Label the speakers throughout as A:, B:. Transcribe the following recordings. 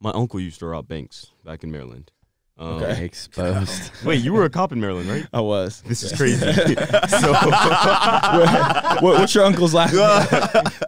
A: My uncle used to rob banks back in Maryland. Um,
B: Okay.
C: Exposed.
A: Wait, you were a cop in Maryland, right?
B: I was.
A: This is crazy. so,
B: what, what's your uncle's last name?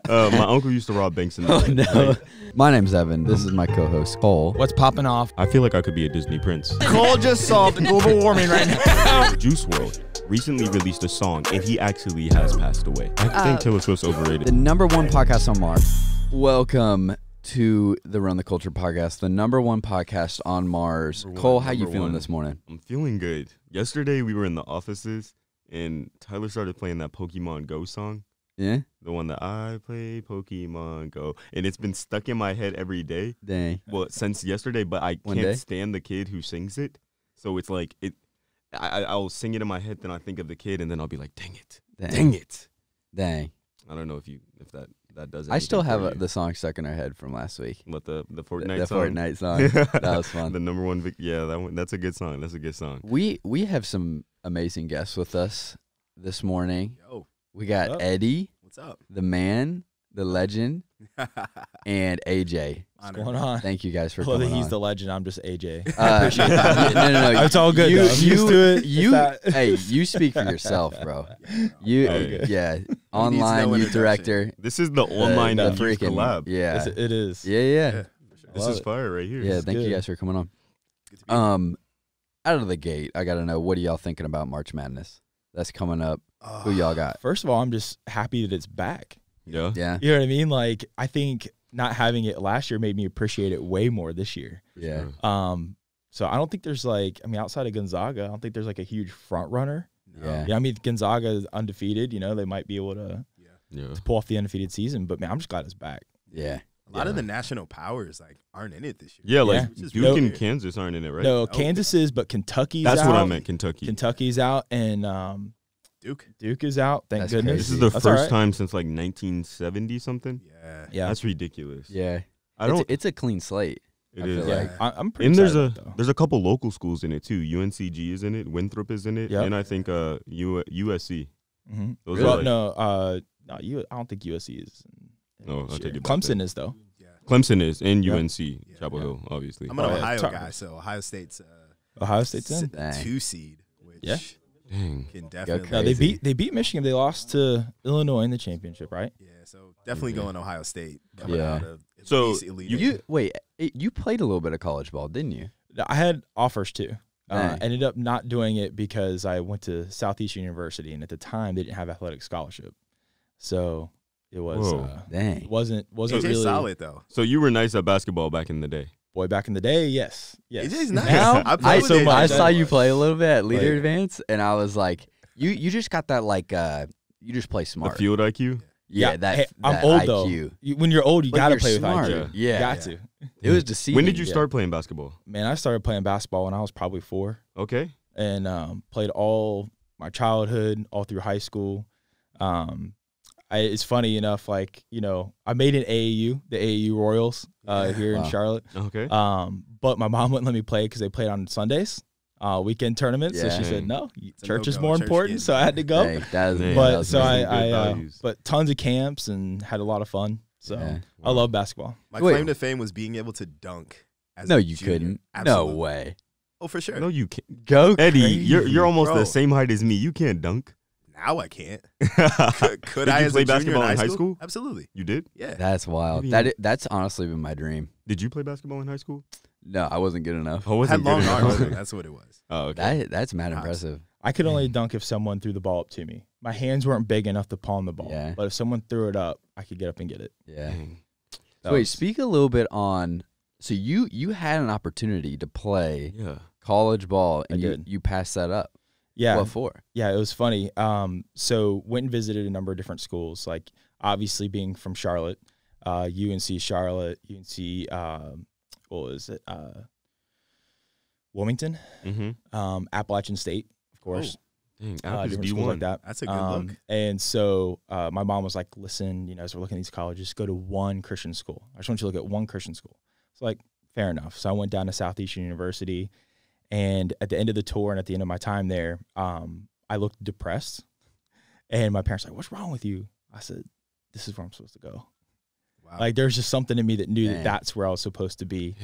A: uh, my uncle used to rob banks in the
C: oh
A: bank,
C: no.
A: right?
C: My name's Evan. This is my co-host Cole.
B: What's popping off?
A: I feel like I could be a Disney prince.
B: Cole just solved global warming right now.
A: Juice WRLD recently released a song, and he actually has passed away. I
C: Uh,
A: think Taylor Swift's overrated.
C: The number one podcast on Mars. Welcome to the Run the Culture podcast, the number one podcast on Mars.
A: Number one,
C: Cole, how you feeling
A: one.
C: this morning?
A: I'm feeling good. Yesterday we were in the offices, and Tyler started playing that Pokemon Go song.
C: Yeah.
A: The one that I play Pokemon Go, and it's been stuck in my head every day.
C: Dang.
A: Well, since yesterday, but I
C: One
A: can't
C: day?
A: stand the kid who sings it. So it's like it. I I- I'll sing it in my head, then I think of the kid, and then I'll be like, "Dang it,
C: Dang.
A: dang it."
C: Dang.
A: I don't know if you if that that does.
C: I still have
A: for
C: uh the song stuck in our head from last week.
A: What the the
C: The,
A: Fortnite
C: the
A: song.
C: Fortnite song. that was fun.
A: the number one. Yeah, that one. That's a good song. That's a good song.
C: We we have some amazing guests with us this morning.
D: Yo,
C: We got
B: What's up?
C: Eddie,
D: what's up?
C: the man, the legend, and AJ.
B: What's going on?
C: Thank you guys for
B: Well,
C: coming
B: he's
C: on.
B: the legend. I'm just AJ.
C: Uh,
B: appreciate that.
C: no, no, no.
B: It's all good,
C: You,
B: though.
C: You,
B: used to it.
C: You, hey, you speak for yourself, bro. You,
A: Okay.
C: yeah,
D: no
C: online youth director.
A: This is the
C: the-
A: online
C: the
A: youth
C: freaking
A: collab.
C: Yeah,
B: It's- it is.
C: yeah, yeah,
D: Yeah, sure.
A: This is
B: it.
A: fire right here.
C: yeah.
B: is
C: Thank you guys for coming on.
D: Good to be here.
C: Um, out of the gate, I gotta know what are y'all thinking about March Madness? That's coming up. Who y'all got?
B: First of all, I'm just happy that it's back.
A: Yeah.
C: Yeah,
B: You know what I mean? Like, I think not having it last year made me appreciate it way more this year.
C: yeah.
B: Um, so I don't think there's like, I mean, outside of Gonzaga, I don't think there's like a huge front runner.
D: No.
C: Yeah.
B: Yeah, I mean, Gonzaga is undefeated. You know, they might be able to,
A: Yeah.
B: to pull off the undefeated season. But man, I'm just glad it's back.
C: Yeah,
D: A lot of the national powers like aren't in it this year.
A: Yeah, like
B: Yeah.
A: Duke
D: really
A: and
D: weird.
A: Kansas aren't in it, right?
B: No. Kansas is, but Kentucky's
A: That's
B: out.
A: what I meant. Kentucky.
B: Kentucky's out, and um,
D: Duke.
B: Duke is out. Thank
C: That's
B: goodness.
A: This is the
B: That's
A: first
B: right.
A: time since like 1970 something.
D: Yeah.
B: Yeah,
A: That's ridiculous.
C: yeah.
A: I don't.
C: it's a clean slate.
A: It
C: I
A: is.
C: feel
B: yeah.
C: like-
B: I, I'm pretty
A: And there's a
B: though.
A: there's a couple local schools in it too. UNCG is in it. Winthrop is in it,
B: Yep.
A: and I think uh U- USC.
B: Mhm.
A: Those
C: Really?
A: are like,
B: no, uh, no, you. I don't think USC is.
A: No,
B: in
A: I'll take it
B: Clemson
A: then.
B: is though.
D: Yeah.
A: Clemson is and
B: Yep.
A: UNC Chapel
D: Yeah.
A: Hill, obviously.
D: I'm an
B: Oh.
D: Ohio
B: Tar-
D: guy, so Ohio State's uh,
B: Ohio State's in.
D: s-
C: Dang.
D: two seed, which
B: Yeah.
A: Dang.
D: can definitely.
B: No, they beat they beat Michigan. They lost to Illinois in the championship, right?
D: Yeah, so definitely
A: Mhm.
D: going Ohio State. Coming
C: Yeah.
D: out of
A: So,
D: elite
A: You-
C: You wait. It, you played a little bit of college ball, didn't you?
B: I had offers too. Uh, ended up not doing it because I went to Southeastern University, and at the time they didn't have athletic scholarship, so it was uh,
C: Dang.
B: wasn't wasn't
D: AJ's
B: really
D: solid though.
A: So you were nice at basketball back in the day.
B: Boy back in the day. Yes, yes.
D: AJ's nice.
B: Now
D: I
B: I, so
D: AJ.
C: I
B: I
C: saw you play a little bit at Leader
B: Like-
C: Advance, and I was like, you you just got that like uh you just play smart.
A: The field IQ.
C: yeah,
B: Yeah,
C: that,
B: hey, I'm
C: that
B: old
C: IQ.
B: though. You- when you're old, you
C: But
B: gotta play
C: smart.
B: with IQ.
C: Yeah.
B: got
D: Yeah.
B: to.
C: It was deceiving.
A: When did you
B: yeah.
A: start playing basketball?
B: Man, I started playing basketball when I was probably four,
A: Okay.
B: and um, played all my childhood, all through high school. Um, I, it's funny enough, like you know, I made an AAU, the AAU Royals, uh,
D: Yeah.
B: here
C: Wow.
B: in Charlotte.
A: Okay.
B: Um, but my mom wouldn't let me play because they played on Sundays, uh, weekend tournaments.
C: Yeah.
B: So she said, "No,
D: It's
B: church is
D: no-go.
B: more
D: Church
B: important."
D: gets
B: So I had to go.
C: Hey, that is,
A: Dang.
C: that
B: But so. I, I uh, but tons of camps and had a lot of fun. So
C: Yeah.
B: I love basketball.
D: My
C: Wait.
D: claim to fame was being able to dunk. As
C: No,
D: a
C: you
D: junior.
C: couldn't.
D: Absolutely.
C: No way.
D: Oh, for sure.
A: No, you can't.
C: Go
A: Eddie,
C: crazy.
A: you're you're almost
D: Bro.
A: the same height as me. You can't dunk.
D: Now I can't. Could, could I
A: you
D: as
A: play
D: a
A: basketball
D: in
A: in high school?
D: Absolutely.
A: You did?
D: Yeah.
C: That's wild.
A: Maybe-
C: That that's honestly been my dream.
A: Did you play basketball in high school?
C: No, I wasn't good enough.
D: I
A: wasn't
D: had
A: good
D: long
A: enough.
D: arms. That's what it was.
A: Oh, okay.
C: That that's mad
D: Props.
C: impressive.
B: I could only dunk if someone threw the ball up to me. My hands weren't big enough to palm the ball.
C: Yeah.
B: But if someone threw it up, I could get up and get it.
C: Yeah. Mm.
A: Dang.
B: That
C: Wait, speak a little bit on. So you you had an opportunity to play
A: Yeah.
C: college ball, and you you passed that up.
B: Yeah.
C: What for?
B: Yeah, it was funny. Um, so went and visited a number of different schools. Like obviously being from Charlotte, uh, UNC Charlotte, UNC. Um, what was it? Uh, Wilmington,
A: Mm-hmm.
B: um, Appalachian State, of course.
A: Dang.
B: uh, different schools like that.
D: That's a good
B: Um,
D: look.
B: And so uh, my mom was like, "Listen, you know, as we're looking at these colleges, go to one Christian school. I just want you to look at one Christian school." So like, fair enough. So I went down to Southeastern University, and at the end of the tour and at the end of my time there, um, I looked depressed, and my parents were like, "What's wrong with you?" I said, "This is where I'm supposed to go."
D: Wow.
B: Like there's just something in me that knew
C: Dang.
B: that that's where I was supposed to be,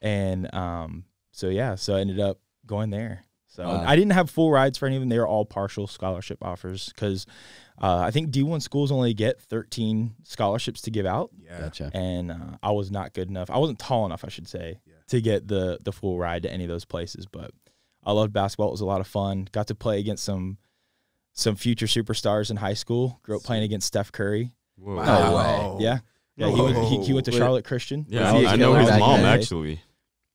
B: and um, so yeah, so I ended up going there. So
C: Wow.
B: I didn't have full rides for any of them; they were all partial scholarship offers because uh, I think D1 schools only get 13 scholarships to give out,
D: Yeah.
C: Gotcha.
B: and uh, I was not good enough. I wasn't tall enough, I should say,
D: Yeah.
B: to get the the full ride to any of those places. But I loved basketball; it was a lot of fun. Got to play against some some future superstars in high school. Grew up playing against Steph Curry.
A: Whoa.
C: No way.
B: Yeah, yeah. He went, he, he went to
C: Whoa.
B: Charlotte Christian.
A: Yeah,
C: Was he a
A: I, I know his mom
C: in the day?
A: actually.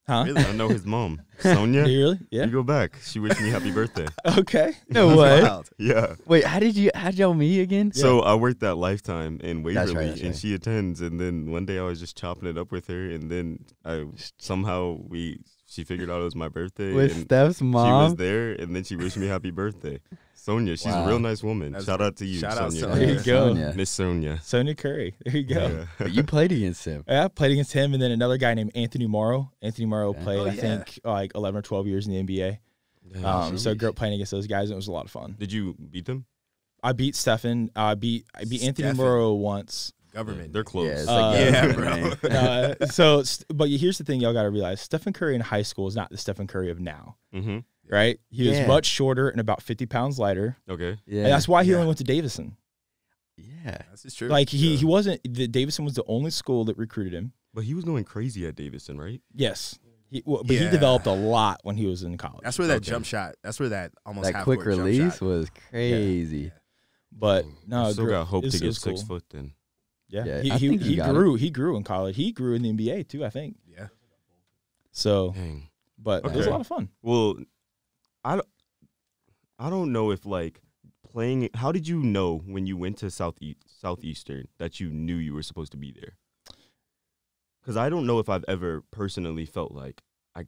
B: Huh?
D: Really?
A: I know his mom, Sonia.
B: You really? Yeah.
A: You go back. She wished me happy birthday.
B: Okay.
C: No way.
D: wild.
A: Yeah.
C: Wait, how did you how did y'all meet again?
A: So I worked that Lifetime in Waverly,
C: That's right, that's
A: and
C: right.
A: she attends. And then one day I was just chopping it up with her, and then I somehow we she figured out it was my birthday,
C: With Steph's
A: she was there, and then she wished me happy birthday. Sonia, she's
C: Wow.
A: a real nice woman.
D: That's
A: Shout out to you,
D: Shout out,
A: Sonia.
D: Sonia.
B: There you go.
C: Sonia.
A: Miss Sonia.
B: Sonia Curry. There you go.
A: Yeah.
C: You played against him.
B: Yeah, I played against him and then another guy named Anthony Morrow. Anthony Morrow
C: Okay.
B: played,
D: Oh,
B: I think, like 11 or 12 years in the NBA. Um, so I grew up playing against those guys and it was a lot of fun.
A: Did you beat them?
B: I beat Stefan. I beat I beat Anthony
D: Stefan.
B: Morrow once.
D: Government.
A: They're close.
C: Yeah, it's
B: Uh,
C: like
D: yeah,
C: yeah,
D: bro.
B: Uh, so, but here's the thing y'all got to realize Stephen Curry in high school is not the Stephen Curry of now,
A: mm-hmm.
B: Right? He was much shorter and about 50 pounds lighter.
A: Okay.
C: yeah.
B: And that's why he
D: Yeah.
B: only went to Davidson.
C: yeah.
D: That's is true.
B: Like he,
A: Yeah.
B: he wasn't, the Davidson was the only school that recruited him.
A: But he was going crazy at Davidson, right?
B: Yes. He, well, but he developed a lot when he was in college.
D: that's where that
A: Okay.
D: jump shot. That's where that almost
C: That quick release was crazy.
B: but mm. no,
A: I still
B: grew-
A: got hope
B: was-
A: to get six
B: cool.
A: foot then.
B: Yeah,
C: Yeah,
B: he he,
C: he
B: he
C: got it.
B: grew. He grew in college. He grew in the NBA too. I think
D: Yeah.
B: so.
A: Dang.
B: But it was a lot of fun.
A: Well, I don't, I don't know if like playing. How did you know when you went to Southeast Southeastern that you knew you were supposed to be there? Because I don't know if I've ever personally felt like I,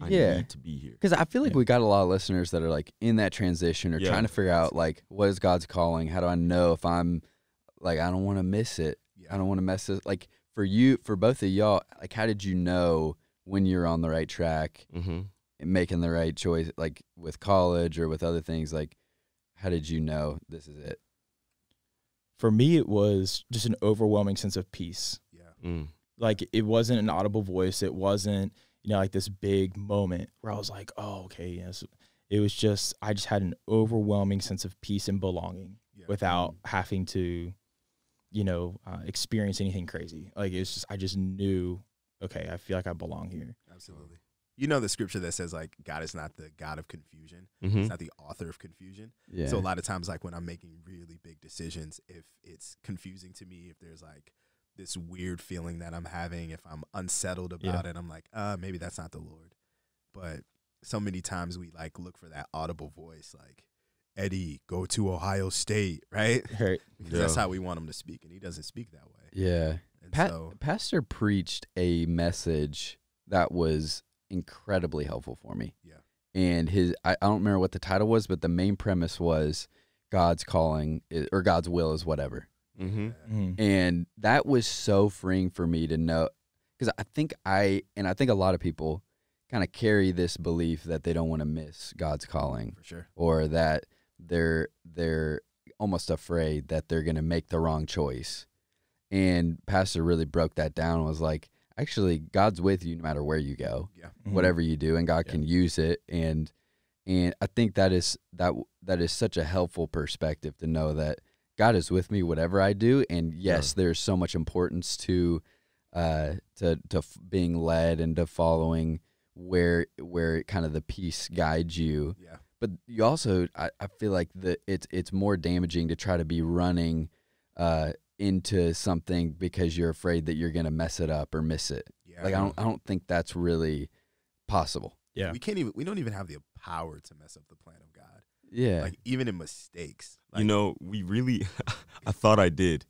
A: I
C: Yeah.
A: need to be here.
C: Because I feel like
B: Yeah.
C: we got a lot of listeners that are like in that transition or
A: Yeah.
C: trying to figure out like what is God's calling? How do I know if I'm like I don't want to miss it? I don't want to mess it. Like for you, for both of y'all, like how did you know when you're on the right track
A: Mm-hmm.
C: And making the right choice? Like with college or with other things, like how did you know this is it?
B: For me, it was just an overwhelming sense of peace.
D: Yeah.
A: Mm.
B: Like it wasn't an audible voice. It wasn't you know like this big moment where I was like, oh okay, yes. It was just I just had an overwhelming sense of peace and belonging
D: Yeah.
B: without having to, you know, uh, experience anything crazy. Like it's just I just knew, okay, I feel like I belong here.
D: Absolutely. You know the scripture that says like God is not the God of confusion.
A: Mm-hmm.
D: He's not the author of confusion.
C: Yeah.
D: So a lot of times, like when I'm making really big decisions, if it's confusing to me, if there's like this weird feeling that I'm having, if I'm unsettled
B: Yeah.
D: about it, I'm like, uh, maybe that's not the Lord. But so many times we like look for that audible voice, like Eddie, go to Ohio State, right?
B: Right.
D: Because that's how we want him to speak, and he doesn't speak that way.
C: yeah.
D: And
C: Pa-
D: so,
C: Pastor preached a message that was incredibly helpful for me.
D: Yeah.
C: And his, I, I don't remember what the title was, but the main premise was God's calling i- or God's will is whatever.
A: Mm-hmm.
B: Mhm.
C: And that was so freeing for me to know because I think I, and I think a lot of people kind of carry this belief that they don't want to miss God's calling
D: for sure.
C: or that they're they're almost afraid that they're going to make the wrong choice. And pastor really broke that down and was like, actually God's with you no matter where you go,
D: Yeah.
B: Mhm.
C: whatever you do and God
B: Yeah.
C: can use it and and I think that is that that is such a helpful perspective to know that God is with me whatever I do and yes there's so much importance to uh to to f- being led and to following where where kind of the peace guides you
D: Yeah.
C: but you also I, I feel like that it's it's more damaging to try to be running uh into something because you're afraid that you're gonna mess it up or miss it.
D: Yeah.
C: Like I don't I don't think that's really possible.
B: Yeah.
D: we can't even we don't even have the power to mess up the plan of God.
C: Yeah.
D: Like even in mistakes. Like,
A: you know, we really, I thought I did.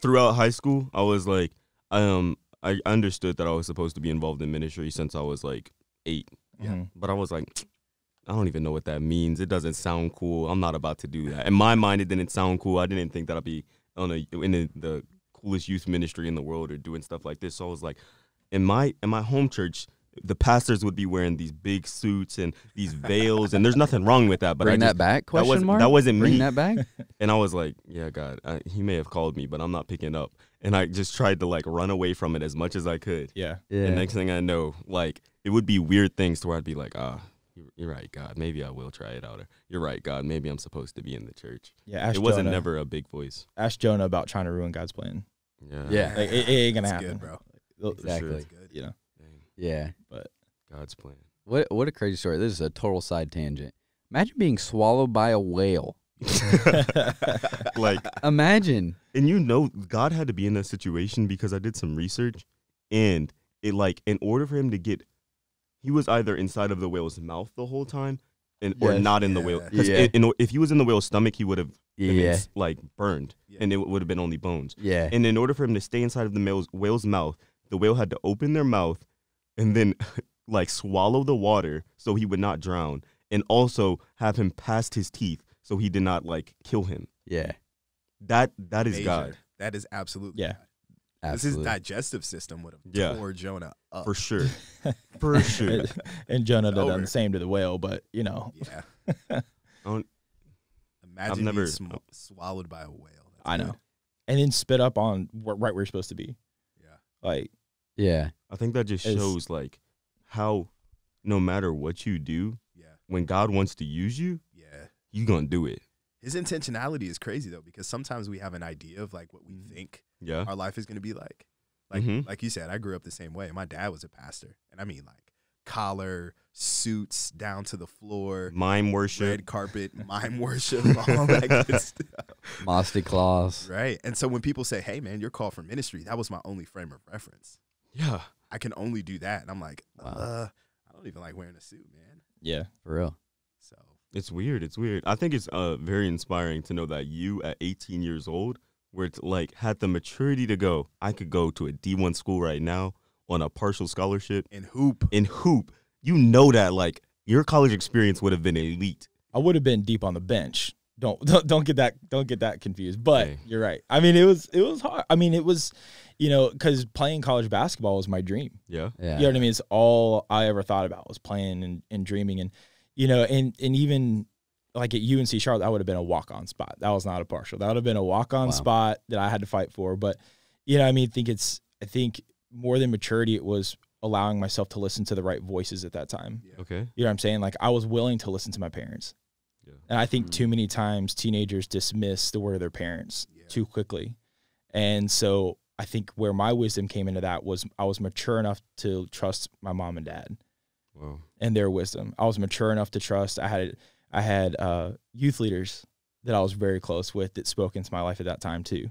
A: Throughout high school, I was like, um, I understood that I was supposed to be involved in ministry since I was like eight,
D: Yeah.
B: Mhm.
A: but I was like, I don't even know what that means. It doesn't sound cool. I'm not about to do that. In my mind, it didn't sound cool. I didn't think that I'd be on a in the, the coolest youth ministry in the world or doing stuff like this. So I was like, in my in my home church, the pastors would be wearing these big suits and these veils, and there's nothing wrong with that. But
C: Bring
A: I
C: that
A: just,
C: back?
A: that
C: Question
A: wasn't
C: mark.
A: that wasn't
C: Bring
A: me.
C: that back.
A: And I was like, yeah, God, I, he may have called me, but I'm not picking up. And I just tried to like run away from it as much as I could.
B: Yeah.
C: Yeah.
A: And next thing I know, like it would be weird things to where I'd be like, ah, you're, you're right, God, maybe I will try it out. Or you're right, God, maybe I'm supposed to be in the church.
B: Yeah. Ask
A: it wasn't
B: Jonah,
A: never a big voice.
B: Ask Jonah about trying to ruin God's plan.
A: Yeah.
C: Yeah.
B: Like, it, it ain't gonna
D: That's
B: happen,
D: good, bro.
B: It'll-
C: Exactly.
D: That's good.
B: You know.
A: Dang,
C: yeah.
A: But God's plan.
C: What what a crazy story. This is a total side tangent. Imagine being swallowed by a whale.
A: like,
C: Imagine.
A: and you know, God had to be in that situation because I did some research, and it like in order for him to get, he was either inside of the whale's mouth the whole time, and or
C: Yes.
A: not in the whale.
D: Yeah.
A: 'Cause
C: Yeah.
A: it- in- if he was in the whale's stomach, he would have been
C: Yeah.
A: s- like burned,
D: Yeah.
A: and it would have been only bones.
C: Yeah.
A: And in order for him to stay inside of the whale's, whale's mouth, the whale had to open their mouth and then like swallow the water so he would not drown, and also have him past his teeth so he did not like kill him.
C: Yeah.
A: That that is
D: Major.
A: God
D: That is absolutely
B: Yeah.
D: God. This
C: Absolutely.
D: his digestive system would have
A: Yeah.
D: tore Jonah up.
A: for sure, for sure.
B: and, and Jonah done the same to the whale, but you know,
D: Yeah.
A: don't-
D: Imagine
A: never-
D: being sm- oh. swallowed by a whale. That's
B: I know.
D: good.
B: and then spit up on wh- right where you're supposed to be.
D: Yeah.
B: Like,
C: yeah.
A: I think that just shows like how no matter what you do,
D: Yeah.
A: when God wants to use you,
D: Yeah.
A: you're gonna do it.
D: His intentionality is crazy though, because sometimes we have an idea of like what we
A: Mhm.
D: think
A: Yeah.
D: our life is going to be like. Like
A: Mhm.
D: like you said, I grew up the same way. My dad was a pastor, and I mean like collar, suits down to the floor,
A: Mime worship.
D: red carpet, mime worship, all that good stuff.
C: Mosty claws.
D: Right. And so when people say, "Hey man, you're called for ministry," that was my only frame of reference.
A: Yeah.
D: I can only do that, and I'm like,
C: Wow.
D: uh, I don't even like wearing a suit, man.
B: yeah,
C: For real.
D: So
A: It's weird. It's weird. I think it's uh very inspiring to know that you at 18 years old were t- like had the maturity to go. I could go to a D1 school right now on a partial scholarship
D: in hoop,
A: in hoop. You know that like your college experience would have been elite.
B: I would have been deep on the bench. Don't don't, don't get that don't get that confused. But
A: Okay.
B: you're right. I mean, it was it was hard. I mean, it was, you know, because playing college basketball was my dream.
A: Yeah.
C: Yeah.
B: You know what I mean? It's all I ever thought about was playing and, and dreaming and you know, and and even like at UNC Charlotte, that would have been a walk on spot. That was not a partial. That would have been a walk on
C: Wow.
B: spot that I had to fight for. But you know, I mean, I think it's I think more than maturity, it was allowing myself to listen to the right voices at that time.
D: yeah.
A: Okay.
B: You know what I'm saying? Like I was willing to listen to my parents.
A: Yeah.
B: And I think
C: Mm.
B: too many times teenagers dismiss the word of their parents
D: Yeah.
B: too quickly. And so I think where my wisdom came into that was I was mature enough to trust my mom and dad
A: Wow.
B: and their wisdom. I was mature enough to trust. I had I had uh, youth leaders that I was very close with that spoke into my life at that time too.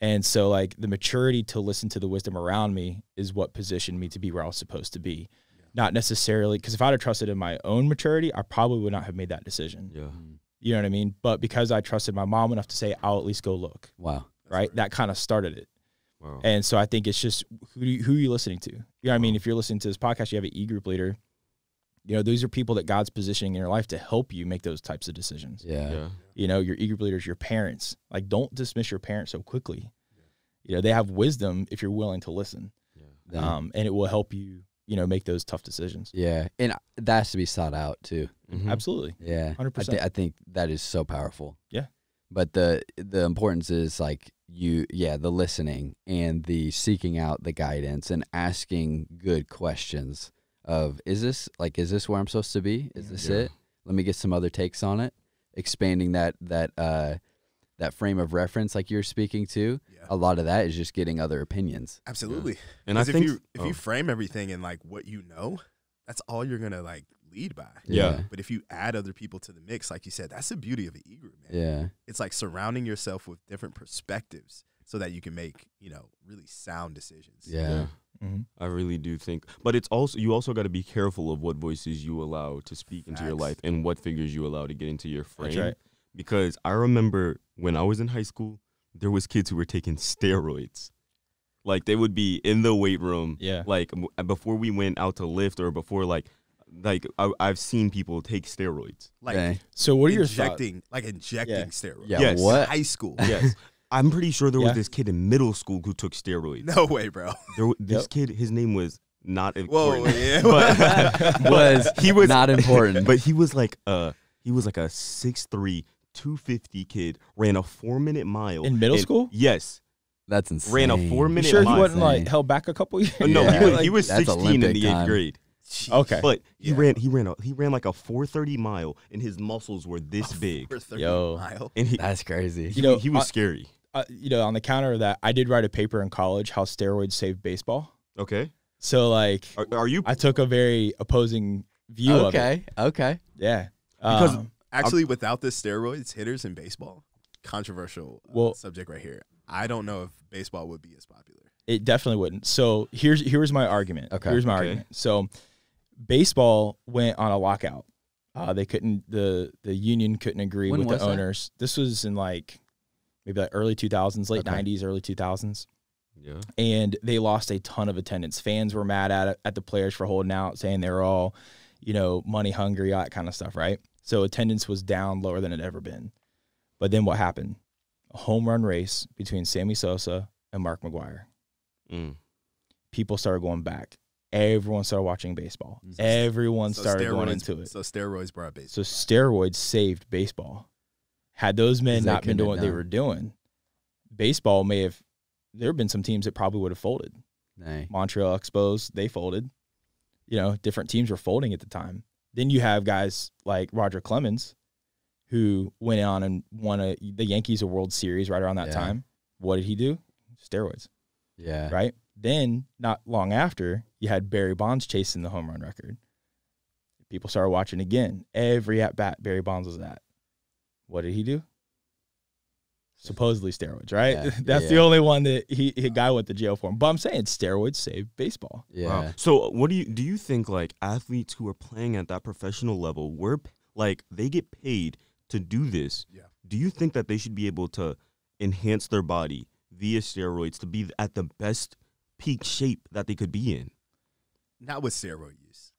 B: And so like the maturity to listen to the wisdom around me is what positioned me to be where I was supposed to be. Not necessarily because if I'd have trusted in my own maturity, I probably would not have made that decision.
A: Yeah.
C: Mm.
B: You know what I mean? But because I trusted my mom enough to say, I'll at least go look,
C: Wow.
D: That's
B: right? That kind of started it.
A: Wow.
B: And so I think it's just who do you, who are you listening to? You know what I mean? If you're listening to this podcast, you have an e group leader. You know, these are people that God's positioning in your life to help you make those types of decisions.
C: Yeah.
A: yeah.
B: You know, your e group leaders, your parents. Like, don't dismiss your parents so quickly. You know, they have wisdom if you're willing to listen,
A: Yeah.
B: Um, and it will help you. You know, make those tough decisions.
C: yeah. And that has to be sought out too.
A: Mhm.
B: Absolutely.
C: Yeah,
B: 100%.
C: I, thi- I think that is so powerful.
B: Yeah.
C: but the the importance is like you, yeah, the listening and the seeking out the guidance and asking good questions. Of is this like is this where I'm supposed to be? Is this
A: Yeah.
C: it? Let me get some other takes on it. Expanding that that uh that frame of reference like you're speaking to.
D: Yeah.
C: A lot of that is just getting other opinions.
D: Absolutely.
A: And I
D: 'Cause if
A: think
D: you if
A: oh,
D: you frame everything in like what you know, that's all you're gonna like lead by.
A: Yeah.
D: But if you add other people to the mix, like you said, that's the beauty of an e group, man.
C: Yeah.
D: It's like surrounding yourself with different perspectives so that you can make, you know, really sound decisions.
C: Yeah.
B: hmm
A: I really do think, but it's also you also got to be careful of what voices you allow to speak into your life and what figures you allow to get into your frame.
B: That's right.
A: Because I remember when I was in high school, there was kids who were taking steroids. Like they would be in the weight room,
B: Yeah.
A: like m- before we went out to lift or before like, like I, I've seen people take steroids.
D: Like
C: Okay.
B: So, what are your
D: injecting like injecting
B: Yeah.
D: steroids.
C: Yeah.
A: Yes.
C: What?
D: High school.
A: Yes, I'm pretty sure there was
B: Yeah.
A: this kid in middle school who took steroids.
D: No way, bro.
A: There, w- this
B: Yep.
A: kid, his name was not
D: Whoa,
A: important.
D: yeah.
A: But-
C: was
A: he was
C: not important.
A: But he was like a he was like a 6'3", 250 kid, ran a four minute mile
B: In middle
A: and-
B: school?
A: Yes.
C: That's insane.
A: Ran a four
B: You
A: minute
B: sure he
A: mile.
B: wasn't like held back a couple years?
A: Uh, no,
C: Yeah.
A: he was he was
C: That's
A: sixteen in
C: Olympic
A: the eighth
C: time.
A: grade.
D: Jeez.
B: Okay.
A: But he
D: Yeah.
A: ran he ran a, he ran like a four thirty mile and his muscles were this big.
D: For 30
B: Yo.
D: mile.
A: And he
C: That's crazy.
B: You know,
A: he was
B: uh,
A: scary.
B: Uh, you know, on the counter of that, I did write a paper in college how steroids saved baseball.
A: Okay.
B: So like,
A: Are, are you
B: I took a very opposing view of it.
C: okay, okay.
B: Yeah.
A: Because-
B: Um,
D: Actually, without the steroids, hitters in baseball, controversial uh,
B: Well-
D: subject right here. I don't know if baseball would be as popular.
B: It definitely wouldn't. So here's here's my argument.
C: Okay.
B: Here's my
A: Okay.
B: argument. So baseball went on a lockout. Uh, they couldn't the the union couldn't agree
C: When
B: with
C: was
B: the
C: that?
B: owners. This was in like maybe like early 2000s, late
C: Okay.
B: 90s, early 2000s,
A: Yeah.
B: and they lost a ton of attendance. Fans were mad at at the players for holding out, saying they were all, you know, money hungry, all that kind of stuff, right? So attendance was down lower than it ever been. But then what happened? A home run race between Sammy Sosa and Mark McGwire
A: Mm.
B: people started going back. Everyone started watching baseball.
C: Mhm.
B: Everyone
D: So
B: started going into it.
D: So steroids brought baseball.
B: So steroids saved baseball. Had those men not been doing what they were doing, baseball may have. There have been some teams that probably would have folded.
C: Nay.
B: Montreal Expos, they folded. You know, different teams were folding at the time. Then you have guys like Roger Clemens, who went on and won a, the Yankees a World Series right around that
C: Yeah.
B: time. What did he do? Steroids
C: Yeah.
B: right? Then, not long after, you had Barry Bonds chasing the home run record. People started watching again. Every at bat Barry Bonds was at. What did he do? Supposedly steroids, right?
C: Yeah,
B: That's the only one that he, he guy went to jail for. But I'm saying steroids saved baseball.
C: Yeah.
A: Wow. So what do you do you think like athletes who are playing at that professional level were p- like they get paid to do this?
D: Yeah.
A: Do you think that they should be able to enhance their body via steroids to be at the best peak shape that they could be in?
D: Not with steroid use.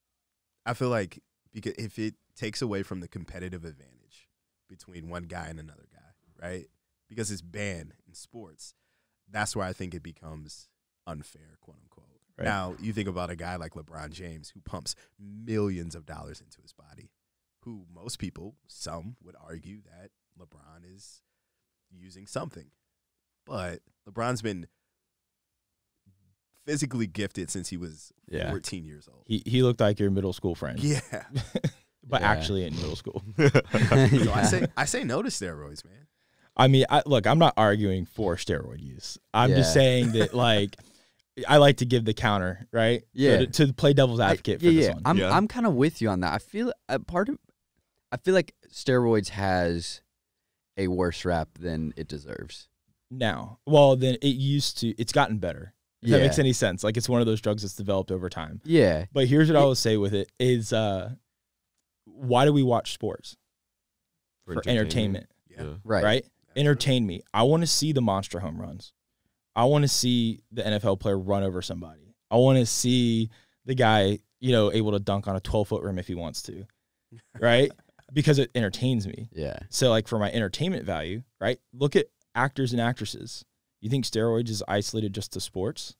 D: I feel like because if it takes away from the competitive advantage between one guy and another guy, right? Because it's banned in sports, that's where I think it becomes unfair, quote unquote.
B: Right.
D: Now, you think about a guy like LeBron James who pumps millions of dollars into his body, who most people, some would argue that LeBron is using something. But LeBron's been physically gifted since he was
B: Yeah.
D: 14 years old.
B: He he looked like your middle school friend,
D: Yeah.
B: but
C: Yeah.
B: actually in middle school.
D: So I say I say no to steroids, man.
B: I mean, I, look, I'm not arguing for steroid use. I'm just saying that like I like to give the counter, right? So
C: Yeah.
B: to, to play devil's
C: I-
B: advocate
C: yeah,
B: for this
C: yeah.
B: one.
C: I'm
A: Yeah.
C: I'm kind of with you on that. I feel a part of I feel like steroids has a worse rap than it deserves.
B: now. Well, then it used to. It's gotten better. If that makes any sense. Like it's one of those drugs that's developed over time.
C: Yeah.
B: But here's what I
C: It-
B: will say with it is, uh, why do we watch sports for, entertainment?
D: Yeah.
A: Yeah.
C: Right.
B: Right.
D: That's.
B: Entertain me. I want to see the monster home runs. I want to see the NFL player run over somebody. I want to see the guy, you know, able to dunk on a 12 foot rim if he wants to. Right. because it entertains me.
C: Yeah.
B: So, like for my entertainment value, right? Look at actors and actresses. You think steroids is isolated just to sports?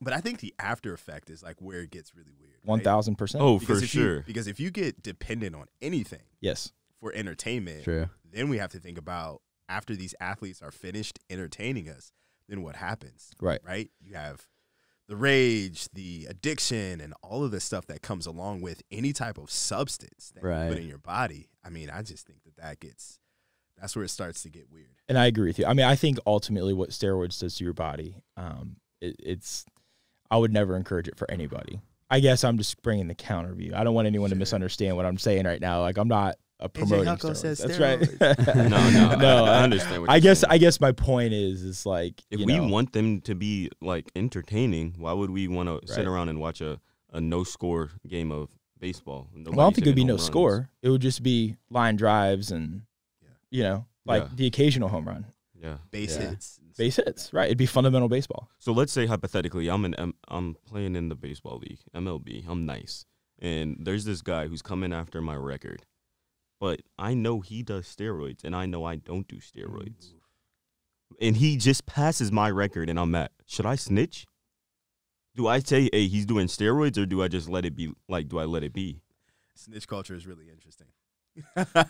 D: But I think the after effect is like where it gets really weird.
B: Thousand percent.
A: Oh,
D: Because
A: for
D: if you-
A: sure.
D: because if you get dependent on anything
B: yes.
D: for entertainment,
C: True.
D: then we have to think about after these athletes are finished entertaining us, then what happens?
B: Right.
D: Right? You have the rage, the addiction, and all of the stuff that comes along with any type of substance that you
C: Right.
D: put in your body. I mean, I just think that that gets that's where it starts to get weird.
B: And I agree with you. I mean, I think ultimately what steroids does to your body, um, it, it's, I would never encourage it for anybody. I guess I'm just bringing the counter view. I don't want anyone to misunderstand what I'm saying right now. Like I'm not a promoting
D: Hucko says
B: That's
D: steroids.
B: right.
A: No, no,
B: no.
A: I, I
B: I,
A: understand. What
B: I
A: you're
B: guess
A: saying.
B: I guess my point is is like
A: if
B: you
A: we
B: know,
A: want them to be like entertaining, why would we want to sit around and watch a, a no score game of baseball?
B: Well, I don't think it'd be no
A: runs.
B: score. It would just be line drives and,
D: Yeah.
B: you know, like
A: Yeah.
B: the occasional home run,
A: Yeah.
D: Base
C: Yeah.
D: hits.
B: base hits. Right. It'd be fundamental baseball.
A: So let's say hypothetically, I'm an M- I'm playing in the baseball league, MLB. I'm nice, and there's this guy who's coming after my record, but I know he does steroids, and I know I don't do steroids, and he just passes my record, and I'm at. Should I snitch? Do I say, hey, he's doing steroids, or do I just let it be? Like, do I let it be?
D: Snitch culture is really interesting.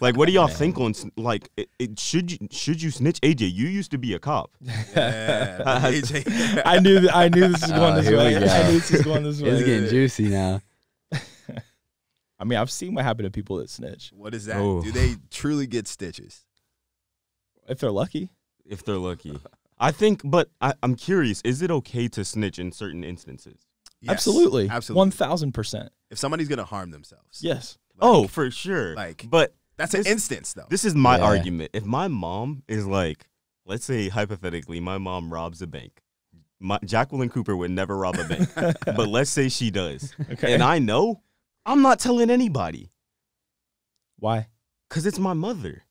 A: Like, what do y'all
B: Man.
A: think on like? It, it, should you should you snitch? AJ, you used to be a cop.
D: Yeah, AJ.
B: I knew that I knew this was going
C: Oh,
B: this way.
C: go.
B: I knew this was going this
C: oh,
B: way.
C: It's getting juicy now.
B: I mean, I've seen what happened to people that snitch.
D: What is that?
A: Oh.
D: Do they truly get stitches?
B: If they're lucky.
A: If they're lucky, I think. But I, I'm curious: is it okay to snitch in certain instances?
D: Yes,
B: absolutely.
D: absolutely.
B: One thousand percent.
D: if somebody's gonna harm themselves,
B: Yes.
D: Oh, like,
A: oh, for sure.
D: like-
A: but
D: that's an
A: this-
D: instance though.
A: This is my
C: Yeah.
A: argument. If my mom is like, let's say hypothetically, my mom robs a bank. My, Jacqueline Cooper would never rob a bank, but let's say she does,
B: Okay.
A: and I know, I'm not telling anybody
B: Why?
A: because it's my mother.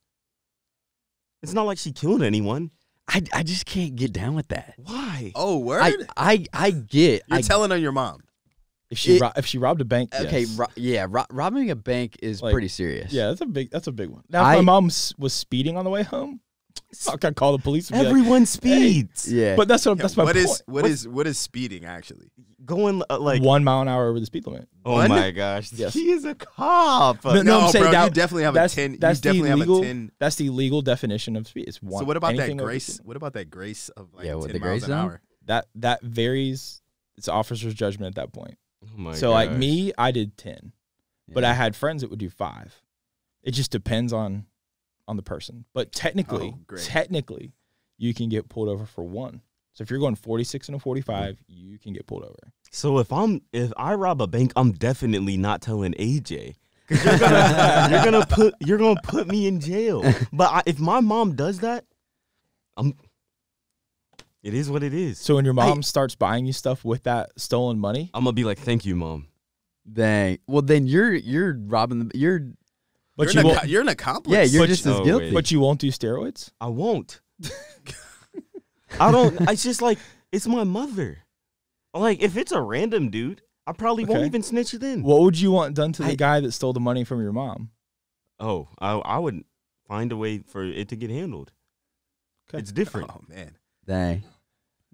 A: It's not like she killed anyone.
C: I, I just can't get down with that.
A: Why?
D: oh, word.
C: I, I I get.
D: You're
C: I,
D: telling on your mom.
B: If she
C: It-
B: ro- if she robbed a bank,
C: okay,
B: yes.
C: ro- yeah, ro- robbing a bank is
B: Like,
C: pretty serious.
B: yeah, that's a big that's a big one. Now, if
C: I-
B: my mom s- was speeding on the way home, I could call the police. And be like,
A: Everyone speeds.
C: yeah.
B: but that's what that's my
D: What
B: point.
D: is what
A: What's-
D: is what is speeding actually?
A: Going uh, like,
B: one mile an hour over the speed limit?
A: oh
D: One?
A: my gosh,
B: Yes.
A: he is a cop.
B: No, no, I'm saying
D: bro,
B: that-
D: you definitely have a ten.
B: that's
D: you definitely
B: the
D: have
B: legal
D: a ten.
B: that's the legal definition of speed. It's one.
D: So what about that
B: anything
D: grace? What about that grace of like
C: Yeah, what,
D: ten
C: the
D: miles
C: grace
D: an
C: zone?
D: hour?
B: That that varies. It's officer's judgment at that point.
A: Oh my
B: so like me, I did ten, but I had friends that would do five. It just depends on on the person. But technically,
D: Oh,
B: technically, you can get pulled over for one. So if you're going 46 and a 45, you can get pulled over.
A: So if I'm if I rob a bank, I'm definitely not telling AJ. You're gonna, you're gonna put you're gonna put me in jail. But I, if my mom does that, I'm. It is what it is.
B: So when your mom starts buying you stuff with that stolen money,
A: I'm gonna be like, thank you, mom.
C: Dang. Well, then you're you're robbing the you're
B: but
D: you're,
B: you
D: an,
B: won't,
D: you're an accomplice.
C: yeah you're
B: But
C: just
A: you-
C: as
A: Oh,
C: guilty.
A: wait.
B: but you won't do steroids.
A: I won't. I don't. It's just like it's my mother. Like if it's a random dude, I probably won't even snitch then.
B: What would you want done to the
C: I-
B: guy that stole the money from your mom?
A: Oh, I I would find a way for it to get handled.
B: Okay.
A: It's different.
D: Oh man.
C: Dang.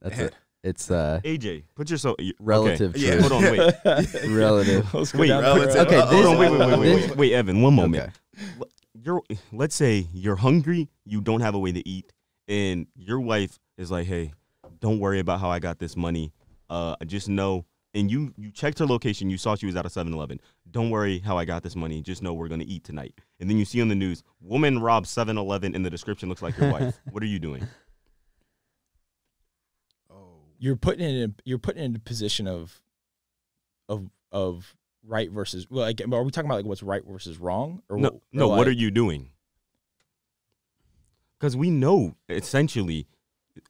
C: That's
D: Man.
C: it. It's uh
A: AJ, put yourself you- okay.
C: relative
D: Yeah.
C: truth.
A: Hold on, wait.
C: Relative.
A: Wait,
D: relative-
C: Okay,
D: Uh-oh.
A: Hold on, wait, wait, wait, wait, wait, wait, Evan, one moment.
C: Okay.
A: You're, let's say you're hungry, you don't have a way to eat, and your wife is like, "Hey, don't worry about how I got this money. Uh, just know." And you you checked her location, you saw she was at a 7-Eleven. Don't worry how I got this money. Just know we're gonna eat tonight. And then you see on the news, woman robs 7-Eleven, and the description looks like your wife. What are you doing?
B: You're putting it in you're putting in a position of of of right versus well like are we talking about like what's right versus wrong or
A: No,
B: what,
A: no.
B: or
A: What are you doing? Because we know essentially,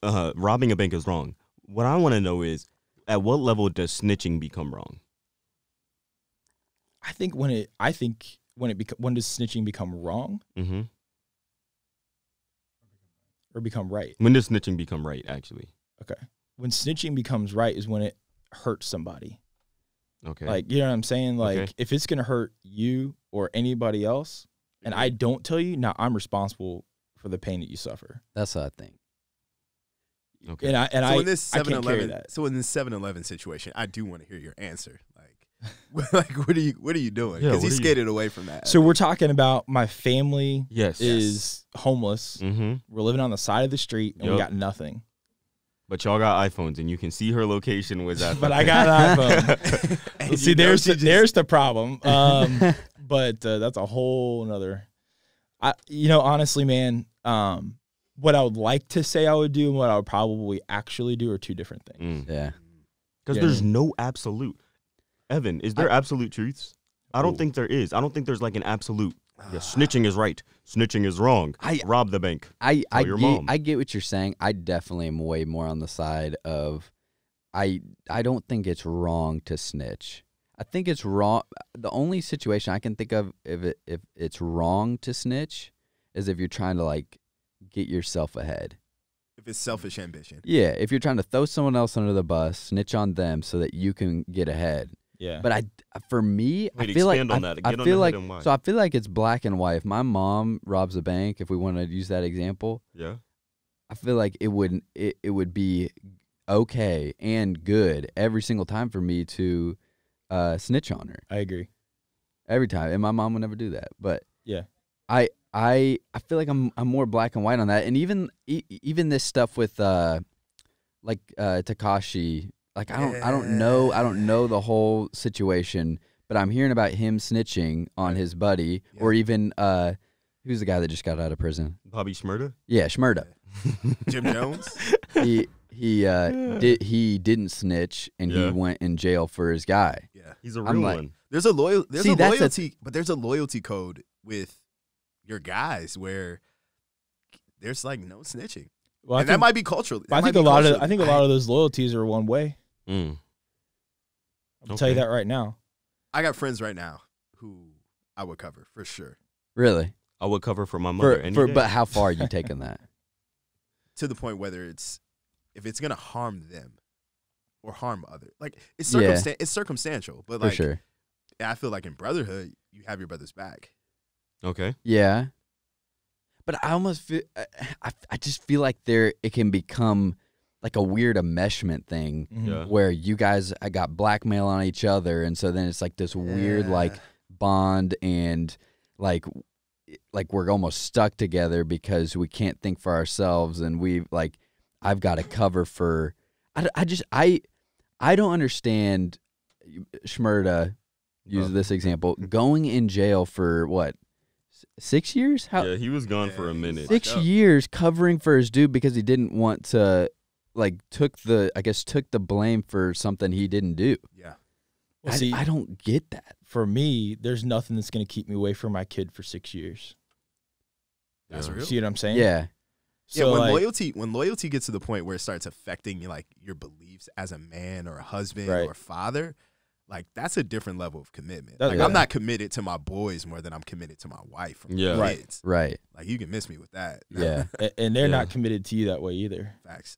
A: uh, robbing a bank is wrong. What I want to know is, at what level does snitching become wrong?
B: I think when it I think when it beco- when does snitching become wrong
A: Mm-hmm.
B: or become right?
A: When does snitching become right? Actually,
B: When snitching becomes right is when it hurts somebody.
A: okay.
B: Like you know what I'm saying? Like
A: Okay.
B: if it's gonna hurt you or anybody else, and I don't tell you, now I'm responsible for the pain that you suffer.
C: That's what I think.
A: okay.
B: And I and
D: so
B: I,
D: in this
B: I can't carry
D: 7-Eleven,
B: that.
D: so in this 7-Eleven situation, I do want to hear your answer. Like, like what are you what are you doing?
A: Yeah,
D: Because he
A: what are you-
D: skated away from that.
B: So we're talking about my family
A: yes.
B: is homeless.
A: Mm-hmm.
B: We're living on the side of the street and we got nothing.
A: But y'all got iPhones, and you can see her location was at.
B: But
A: the-
B: I got an iPhone. See, there's the,
D: just-
B: there's the problem. Um, but uh, that's a whole nother. I you know honestly, man, um, what I would like to say I would do and what I would probably actually do are two different things.
A: Mm.
C: Yeah.
A: Because
B: Yeah.
A: there's no absolute. Evan, is there absolute truths? I don't
B: Ooh.
A: think there is. I don't think there's like an absolute. Yeah, snitching is right. Snitching is wrong.
C: I-
A: rob the bank.
C: I I
A: your
C: get,
A: mom.
C: I get what you're saying. I definitely am way more on the side of I I don't think it's wrong to snitch. I think it's wrong. The only situation I can think of if it if it's wrong to snitch is if you're trying to like get yourself ahead.
D: if it's selfish ambition.
C: Yeah, if you're trying to throw someone else under the bus, snitch on them so that you can get ahead.
B: Yeah.
C: But I, for me, I
A: Wait,
C: feel like
A: expand on
C: I,
A: that.
C: I
A: Get
C: feel like
A: head and why.
C: so I feel like it's black and white. If my mom robs a bank, if we want to use that example,
A: Yeah.
C: I feel like it wouldn't. It, it would be okay and good every single time for me to uh, snitch on her
B: I agree.
C: every time, and my mom would never do that. But
B: Yeah.
C: I I I feel like I'm I'm more black and white on that, and even e- even this stuff with uh like uh Tekashi, like I don't I don't know I don't know the whole situation, but I'm hearing about him snitching on his buddy, or even uh who's the guy that just got out of prison?
A: Bobby Shmurda.
C: Yeah, Shmurda.
D: Jim Jones.
C: he he uh did he didn't snitch and
A: Yeah.
C: he went in jail for his guy.
D: Yeah.
A: He's a
C: I'm
A: real
C: like-
A: one.
D: There's a loyal there's
C: See,
D: a
C: that's a-
D: loyalty but there's a loyalty code with your guys where there's like no snitching.
B: Well,
D: and
B: think,
D: that might be cultural.
B: I think a lot of I think a lot of those loyalties are one way.
A: Mm.
B: I'll tell you that right now.
D: I got friends right now who I would cover for sure.
C: Really?
A: I would cover for my mother.
C: For,
A: any
C: for
A: day.
C: but how far are you taking that?
D: To the point whether it's if it's gonna harm them or harm other. Like it's
C: Yeah.
D: it's circumstantial, but
C: For
D: like
C: sure.
D: I feel like in brotherhood you have your brother's back.
A: okay.
C: Yeah. But I almost feel I, I, I just feel like there it can become like a weird enmeshment thing
B: Mhm.
A: Yeah.
C: where you guys I got blackmail on each other and so then it's like this weird like bond and like like we're almost stuck together because we can't think for ourselves and we've like I've got to cover for I, I just I I don't understand Shmurda use
A: Oh.
C: this example going in jail for what 6 years how
A: yeah, he was gone for a minute.
C: six years covering for his dude because he didn't want to like took the I guess took the blame for something he didn't do.
D: Yeah.
B: Well,
C: I,
B: see,
C: I don't get that.
B: for me, there's nothing that's going to keep me away from my kid for six years.
D: That's
A: Yeah.
D: real.
B: See what I'm saying?
C: Yeah.
B: So
D: yeah, when
B: like,
D: loyalty when loyalty gets to the point where it starts affecting like your beliefs as a man or a husband
B: Right.
D: or a father, like that's a different level of commitment.
B: That-
D: like
C: yeah.
D: I'm not committed to my boys more than I'm committed to my wife or my
A: Yeah.
B: Right.
D: kids.
C: Right.
D: Like you can miss me with that.
C: Yeah.
B: a- and they're
A: Yeah.
B: not committed to you that way either.
D: Facts.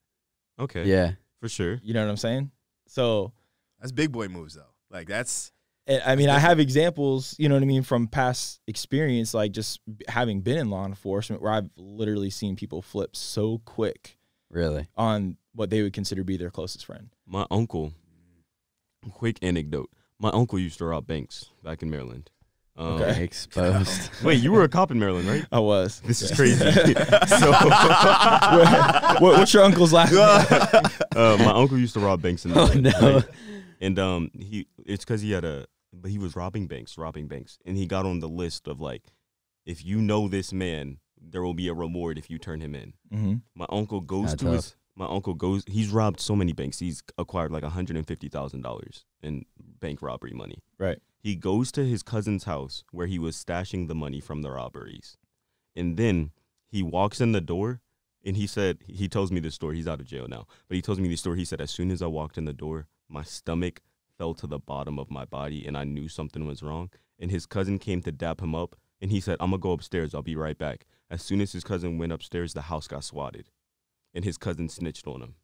A: Okay.
C: Yeah.
A: For sure.
B: You know what I'm saying? So,
D: That's big boy moves though. Like that's
B: and, I mean, I have examples, you know what I mean, from past experience, like just having been in law enforcement, where I've literally seen people flip so quick
C: Really.
B: on what they would consider be their closest friend.
A: My uncle. Quick anecdote. My uncle used to rob banks back in Maryland. Um,
B: Okay.
C: Exposed.
A: Wait, you were a cop in Maryland, right?
B: I was.
A: This is crazy. so,
B: what, what's your uncle's last at?
A: uh, my uncle used to rob banks in Maryland.
C: Oh, no.
A: right? And um, he it's because he had a, but he was robbing banks, robbing banks, and he got on the list of like, if you know this man, there will be a reward if you turn him in.
B: hmm
A: My uncle goes
C: Kinda
A: to his. My uncle goes. He's robbed so many banks. He's acquired like hundred and fifty thousand dollars in bank robbery money.
B: Right.
A: He goes to his cousin's house where he was stashing the money from the robberies, and then he walks in the door. And he said, he tells me this story. He's out of jail now, but he tells me this story. He said, as soon as I walked in the door, my stomach fell to the bottom of my body, and I knew something was wrong. And his cousin came to dap him up, and he said, "I'm gonna go upstairs. I'll be right back." As soon as his cousin went upstairs, the house got swatted, and his cousin snitched on him.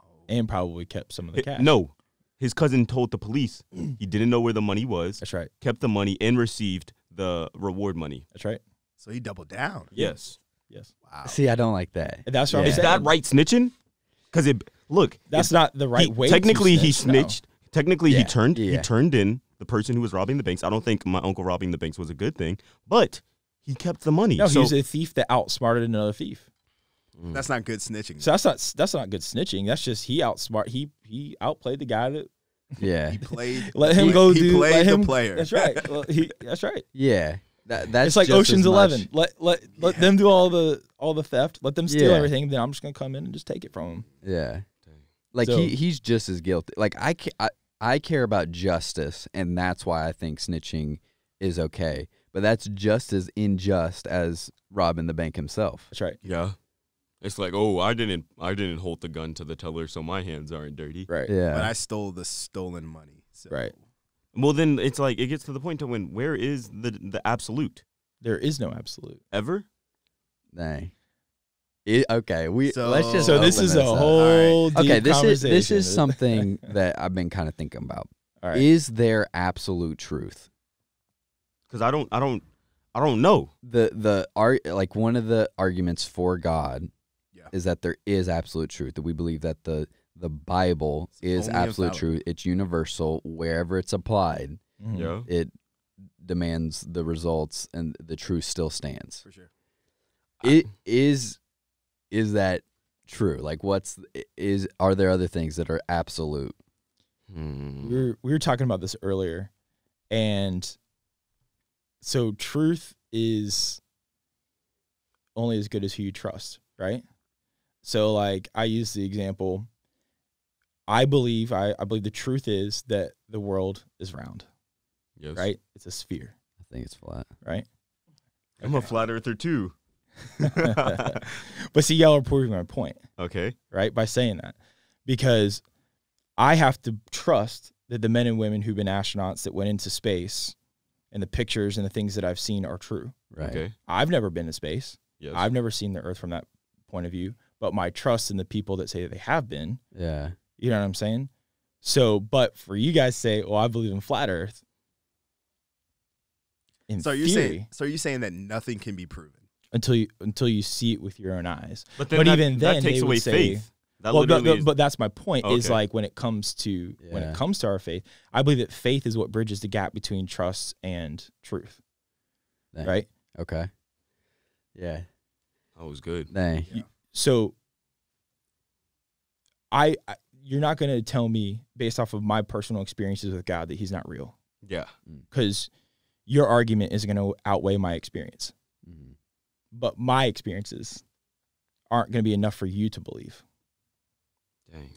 A: Oh.
B: And probably kept some of the cash.
A: No, his cousin told the police he didn't know where the money was,
B: That's right.
A: kept the money, and received the reward money.
B: That's right.
D: so he doubled down.
A: Yes,
B: Yes.
D: Wow.
C: See, I don't like that.
B: That's what
C: Yeah.
B: I'm
A: is
B: saying.
A: that right snitching? Because it look,
B: That's not the right
A: he-
B: way.
A: Technically,
B: to
A: he
B: snitch, no.
A: snitched. Technically,
C: Yeah,
A: he turned. He turned in the person who was robbing the banks. I don't think my uncle robbing the banks was a good thing, but he kept the money.
B: No,
A: so,
B: he's a thief that outsmarted another thief.
A: Mm.
D: That's not good snitching.
B: So that's not that's not good snitching. That's just he outsmart he he outplayed the guy that
C: Yeah.
D: he played.
B: let him
D: he,
B: go
D: He
B: do
D: played
B: let
D: the
B: him,
D: player.
B: That's right. Well, he that's right.
C: Yeah. That, that's
B: it's like
C: just
B: Ocean's Eleven. Let let let
D: Yeah.
B: them do all the all the theft. Let them steal
C: Yeah.
B: everything. Then I'm just gonna come in and just take it from them.
C: Yeah. Like
B: So-
C: he he's just as guilty. Like I, ca- I I care about justice, and that's why I think snitching is okay. But that's just as unjust as robbing the bank himself.
B: That's right.
A: yeah. It's like, oh, I didn't, I didn't hold the gun to the teller, so my hands aren't dirty.
B: Right.
C: Yeah.
D: But I stole the stolen money. So.
B: Right.
A: Well, then it's like it gets to the point to when where is the the absolute
B: There is no absolute.
A: ever?
C: Dang. It- okay, we
D: So-
C: let's just.
B: So this
C: open
B: is a
C: up.
B: whole deep
C: Okay, this is this is something that I've been kind of thinking about.
B: All right.
C: Is there absolute truth?
A: Because I don't, I don't, I don't know.
C: The the art like one of the arguments for God
D: Yeah.
C: is that there is absolute truth that we believe that the the Bible
D: It's
C: is absolute truth. It's universal. Wherever it's applied,
B: Mhm.
A: Yeah.
C: it demands the results, and the truth still stands.
D: For sure.
C: It is is that true? Like, what's is are there other things that are absolute?
A: Hmm.
B: we were we were talking about this earlier, and so truth is only as good as who you trust, right? So like I use the example. I believe I, I believe the truth is that the world is round,
A: Yes.
B: right? It's a sphere,
C: I think it's flat.
B: right?
A: I'm a flat earther too.
B: But see, y'all are proving my point.
A: okay.
B: right? By saying that, because I have to trust that the men and women who've been astronauts that went into space and the pictures and the things that I've seen are true.
C: Right.
A: Okay.
B: I've never been to space.
A: Yes.
B: I've never seen the Earth from that point of view, but my trust in the people that say that they have been,
C: Yeah.
B: you know what I'm saying? So, but for you guys say, "Well, I believe in flat Earth," in
D: So you're
B: theory,
D: saying so you're saying that nothing can be proven.
B: until you until you see it with your own eyes.
A: but
B: but
A: that,
B: even
A: that
B: then,
A: takes
B: they would
A: away
B: say-
A: faith. That
B: well, but,
A: literally
B: but that's my point. Is like when it comes to when it comes to our faith, I believe that faith is what bridges the gap between trust and truth.
C: Dang.
B: Right.
C: Okay. Yeah.
A: that was good.
C: Dang.
B: So, I, I you're not going to tell me based off of my personal experiences with God that He's not real
A: Yeah.
B: because your argument is going to outweigh my experience,
C: Mhm.
B: but my experiences aren't going to be enough for you to believe.
A: Dang.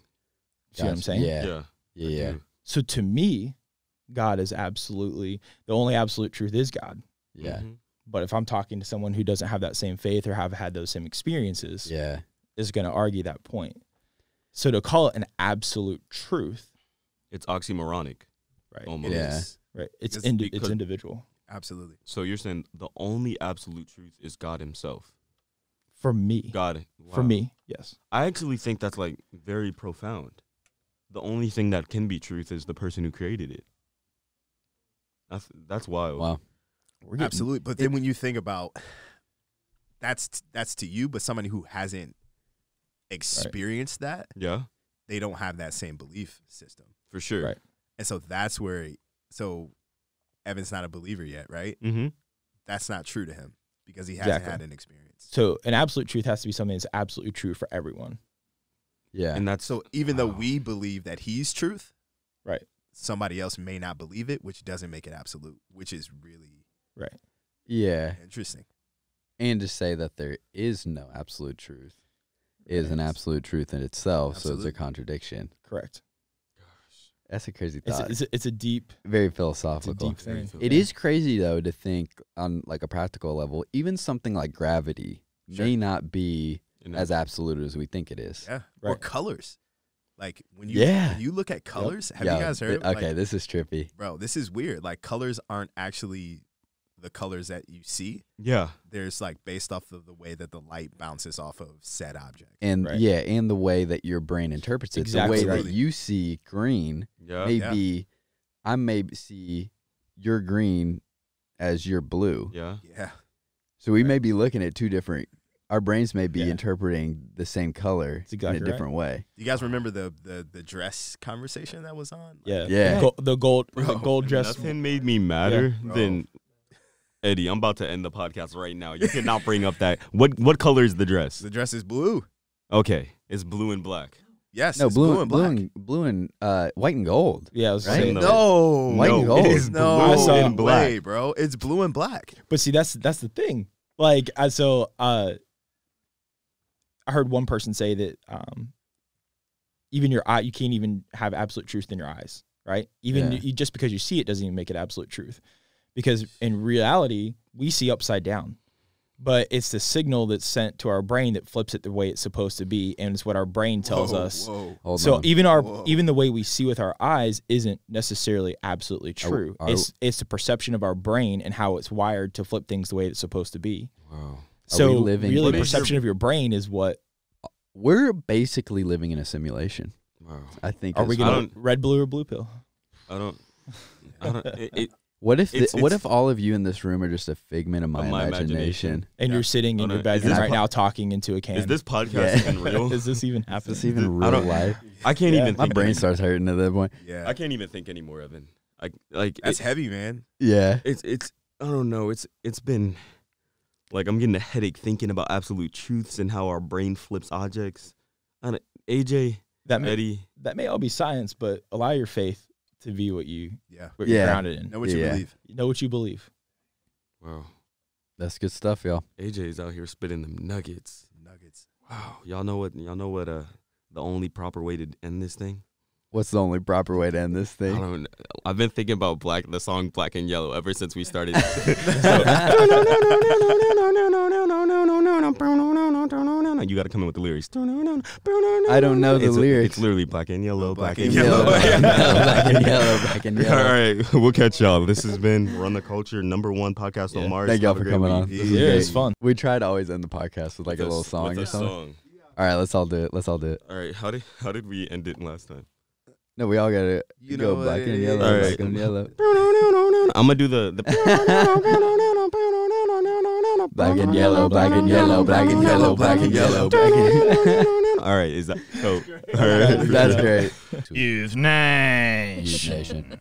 B: See what I'm saying?
C: Yeah.
A: Yeah.
C: Yeah. Yeah.
B: So to me, God is absolutely the only absolute truth is God.
C: Yeah.
A: Mhm.
B: But if I'm talking to someone who doesn't have that same faith or have had those same experiences,
C: Yeah.
B: is going to argue that point. So to call it an absolute truth,
A: It's oxymoronic.
B: right?
A: Almost.
C: Yeah.
B: Right. It's
D: Because-
B: indi-
A: because-
B: it's individual.
D: Absolutely.
A: So you're saying the only absolute truth is God Himself.
B: For me.
A: God.
B: For me, yes.
A: I actually think that's like very profound. The only thing that can be truth is the person who created it. That's that's wild.
C: Wow.
B: We're getting,
D: Absolutely. But then when you think about that's that's to you, but somebody who hasn't experienced that,
A: Yeah,
D: they don't have that same belief system.
A: for sure.
B: Right.
D: And so that's where so Evan's not a believer yet, right?
A: Mm-hmm.
D: That's not true to him because he hasn't
B: Exactly.
D: had an experience.
B: So an absolute truth has to be something that's absolutely true for everyone.
C: Yeah.
A: And that's
D: So even though we believe that he's truth,
B: Right.
D: somebody else may not believe it, which doesn't make it absolute, which is really
B: Right.
C: yeah.
D: interesting.
C: And to say that there is no absolute truth is an absolute truth in itself. So it's a contradiction.
B: Correct. Gosh.
C: That's a crazy
B: It's
C: thought.
B: a, it's, a, it's a deep,
C: Very
B: it's a
C: philosophical.
B: deep thing.
C: It is crazy though to think on like a practical level, even something like gravity
D: Sure.
C: may not be
A: and
C: as absolute as we think it is.
D: Yeah. Or colors. Like when you
C: Yeah.
D: when you look at colors, have
C: Yeah,
D: you guys
C: th-
D: heard?
C: Okay,
D: like,
C: this is trippy.
D: bro, this is weird. Like colors aren't actually the colors that you see.
A: yeah.
D: There's like based off of the way that the light bounces off of said object.
C: And
B: Right.
C: yeah, and the way that your brain interprets it,
B: Exactly
C: the way
D: right.
C: that you see green,
A: Yeah.
C: maybe I may see your green as your blue.
A: Yeah.
D: Yeah.
C: So we may be looking at two different. Our brains may be
B: Yeah.
C: interpreting the same color
B: exactly
C: in a
B: right.
C: different way.
D: You guys remember the the the dress conversation that was on? Like,
B: Yeah.
C: Yeah.
B: Go- the gold, the
D: Bro,
B: gold dress.
A: Nothing made me madder
D: Bro.
A: than Eddie. I'm about to end the podcast right now. You cannot bring up that. What what color is the dress?
D: The dress is blue.
A: Okay, it's blue and black.
D: Yes.
C: No,
D: it's
C: blue,
D: blue, and
C: blue
D: black.
C: and blue and uh, white and gold.
B: Yeah, I was
C: Right?
B: saying.
A: No.
D: No,
C: White and gold.
A: it is
D: no,
A: blue
B: I saw-
A: and black.
D: way, bro. It's blue and black.
B: But see, that's that's the thing. Like, I so uh, I heard one person say that um, even your eye, you can't even have absolute truth in your eyes, right? Even
C: Yeah.
B: you, just because you see it doesn't even make it absolute truth, because in reality we see upside down, but it's the signal that's sent to our brain that flips it the way it's supposed to be, and it's what our brain tells
D: Whoa,
B: us.
D: Whoa.
C: Hold
B: so
C: on.
B: even our
D: Whoa.
B: even the way we see with our eyes isn't necessarily absolutely
C: Are-
B: true.
C: are-
B: it's it's the perception of our brain and how it's wired to flip things the way it's supposed to be.
A: Wow.
B: So
C: we living
B: really,
A: in a-
B: perception of your brain is what.
C: Uh, we're basically living in a simulation.
A: Wow.
C: I think.
B: Are we
A: I
B: gonna red, blue, or blue pill?
A: I don't. I don't. It, it
C: What if
A: It's-
C: the, what
A: it's-
C: if all of you in this room are just a figment of my,
A: Of my
C: imagination?
A: imagination.
B: And
A: Yeah.
B: you're sitting
A: Oh,
B: in your
A: is
B: bedroom right
C: po-
B: now talking into a can.
A: Is this podcast
C: Yeah.
A: even real?
B: Is this even happening?
C: Is this even real
A: don't-
C: life?
A: I can't
B: Yeah.
A: even.
C: My brain
A: anymore.
C: starts hurting at that point.
D: Yeah,
A: I can't even think anymore, Evan. I like
D: that's
A: it-
D: heavy, man.
C: Yeah.
A: it's it's I don't know. It's it's been like I'm getting a headache thinking about absolute truths and how our brain flips objects. I don't, AJ,
B: That may,
A: Eddie,
B: that may all be science, but allow your faith to be what you
D: Yeah,
B: what
C: Yeah.
B: you're grounded in.
D: know what you
C: Yeah.
D: believe.
B: You know what you believe.
A: wow,
C: That's good stuff, y'all.
A: AJ's out here spitting them nuggets.
D: Nuggets.
A: Wow, y'all know what y'all know what uh the only proper way to end this thing.
C: What's the only proper way to end this
A: I
C: thing?
A: don't. know. I've been thinking about black the song Black and Yellow ever since we started. you got to come in with the lyrics.
C: I don't know the
A: It's-
C: lyrics.
A: It's literally black and yellow, black,
D: Black
A: and
D: and
A: yellow.
C: Yellow, black and yellow, black and
A: All
C: yellow.
A: right, we'll catch y'all. This has been Run the Culture, number one podcast
B: Yeah.
A: on Mars.
C: Thank y'all
A: Have a
C: for
A: great
C: coming
A: week.
C: on. This is
B: Yeah,
C: great.
B: it's fun.
C: We try to always end the podcast with like a
A: With
C: little
A: s-
C: song
A: with
C: or
A: a
C: something.
A: song.
C: All right, let's all do it. Let's all do it.
A: All right, how did how did we end it last time?
C: No, we all got to
D: You
C: go
D: know
C: black and yellow,
A: is.
C: black and yellow.
A: I'm gonna do the, the
C: Black and yellow, black and yellow, black and yellow, black and yellow, black and
A: All right, is that so? All right,
C: That's great.
B: Youth Nation.
C: Youth Nation.